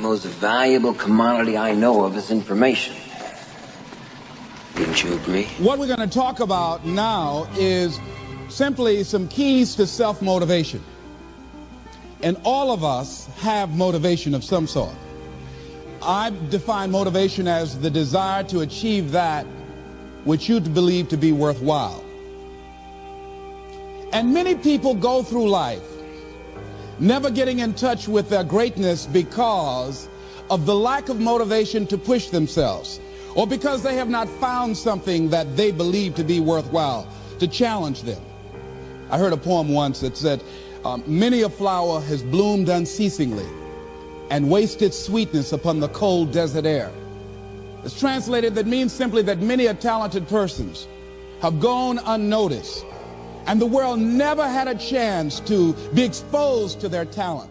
Most valuable commodity I know of is information. Wouldn't you agree? What we're going to talk about now is simply some keys to self-motivation. And all of us have motivation of some sort. I define motivation as the desire to achieve that which you believe to be worthwhile. And many people go through life never getting in touch with their greatness because of the lack of motivation to push themselves or because they have not found something that they believe to be worthwhile to challenge them. I heard a poem once that said, um, many a flower has bloomed unceasingly and wasted sweetness upon the cold desert air. It's translated that means simply that many a talented persons have gone unnoticed and the world never had a chance to be exposed to their talent.